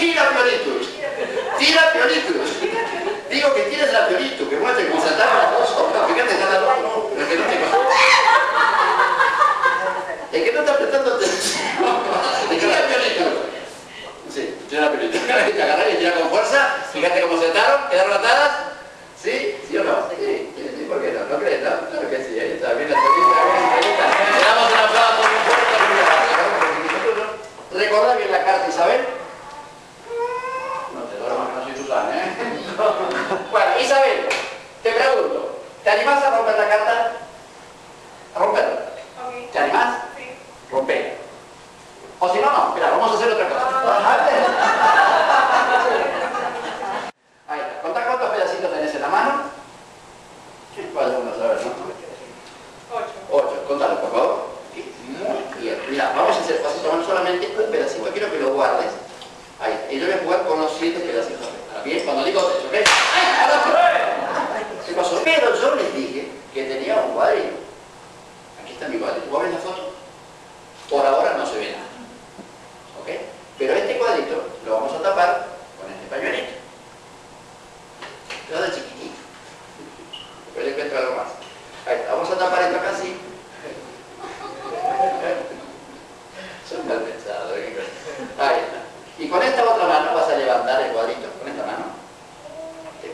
tira piolitus, tira piolitus. Digo que tienes la piolitus, que muestra que se las dos hojas, fíjate, está la no, el que no te El que no está prestando atención, tira piolitus. Sí, tira la piolitus. Agarrar y tirar con fuerza, fíjate cómo se ataron, quedaron atadas.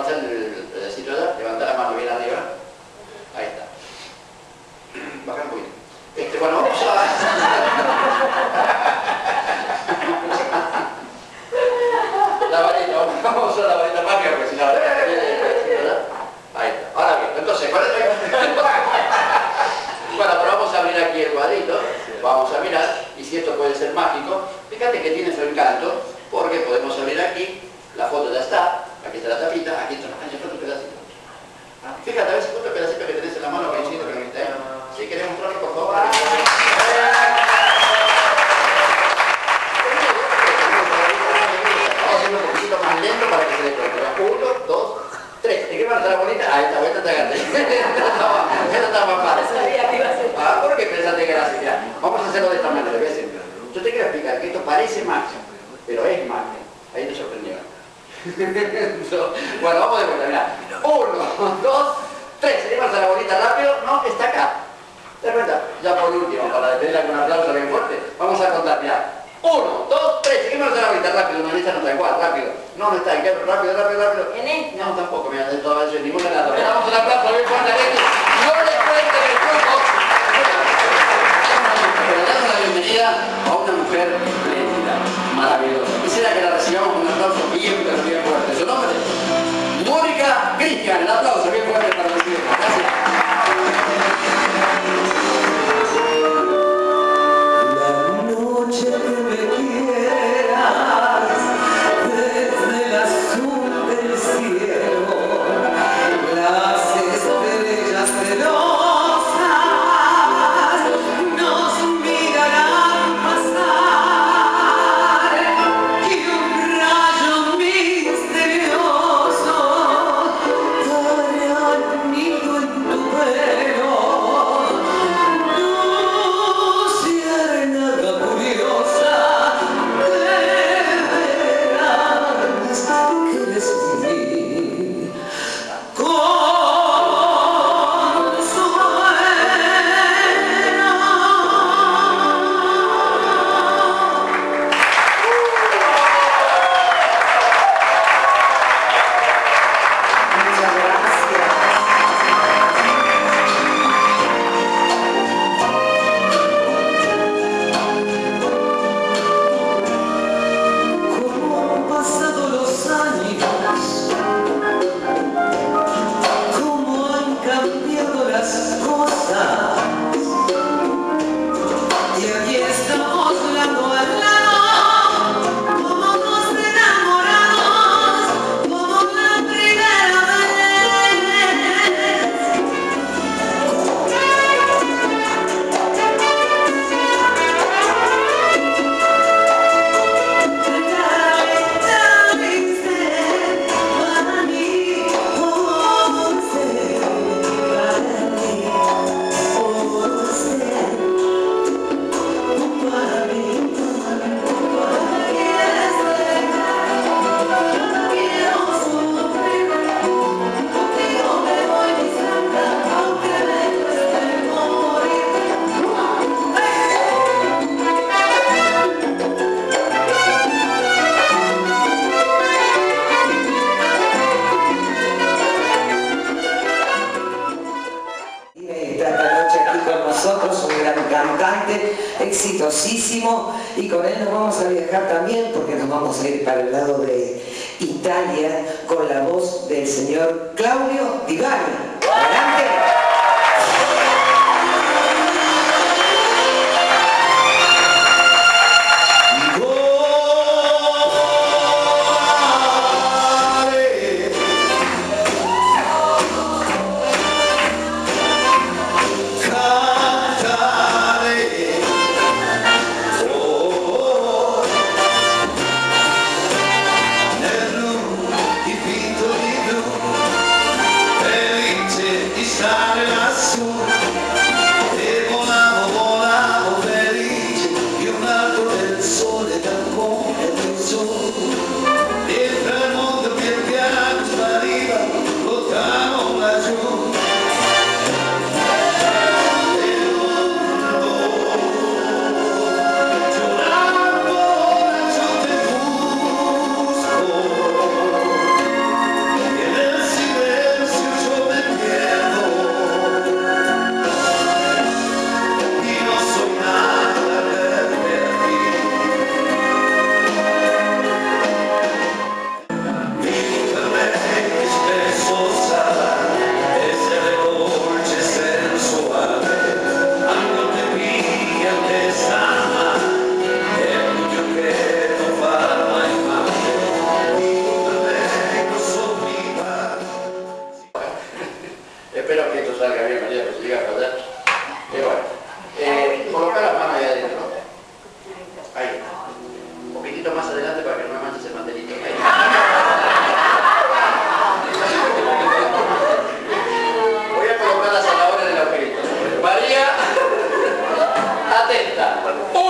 Pasa. Levanta la mano bien arriba. Ahí está. Baja un poquito. Este, bueno, vamos a... la varita, vamos a la varita mágica porque si no... Ahí está. Ahora bien, entonces, ¿cuál es Bueno, pero vamos a abrir aquí el cuadrito, vamos a mirar, y si esto puede ser mágico, fíjate que tiene su encanto, porque podemos abrir aquí, la foto ya está, aquí está la tapita, aquí está, ay, otro pedacito. Ah, Fíjate, a ver si otro pedacito que tenés en la mano coincide con el que está ahí. Si querés mostrarlo, por favor. Vamos a hacerlo un poquito más lento para que se dé cuenta. Uno, dos, tres. ¿De qué parte la bonita? Ah, esta vuelta te agarré. Esta está más fácil. Que. Ah, ¿por qué pensaste que era así? Vamos a hacerlo de esta manera, voy a decir. Yo te quiero explicar que esto parece magia, pero es magia. Ahí te sorprendió. Bueno, vamos de vuelta, mira. Uno, dos, tres. ¿Se llevas a la bolita rápido? No, está acá. ¿Te das cuenta? Ya por último, para despedirla con un aplauso bien fuerte, vamos a contar, mira. Uno, dos, tres. Seguimos a la bolita rápido, no, esta no está igual, rápido. No, no está, ¿en qué? rápido, rápido, rápido. En esta. No, tampoco, mira, de todo eso, ninguna de las dos. Le damos un aplauso bien fuerte a Betty. No le cuenten el truco. Pero damos la bienvenida a una mujer maravillosa. Quisiera que la recibamos con un aplauso bien, pero bien fuerte. ¿Su nombre? Mónica Cristian. El aplauso bien fuerte para recibirla. cantante exitosísimo y con él nos vamos a viajar también porque nos vamos a ir para el lado de Italia con la voz del señor Claudio Divani. ¡Adelante! Oh!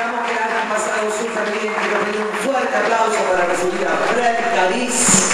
esperamos que hayan pasado súper bien. Quiero pedir un fuerte aplauso para recibir a Fred Cadiz.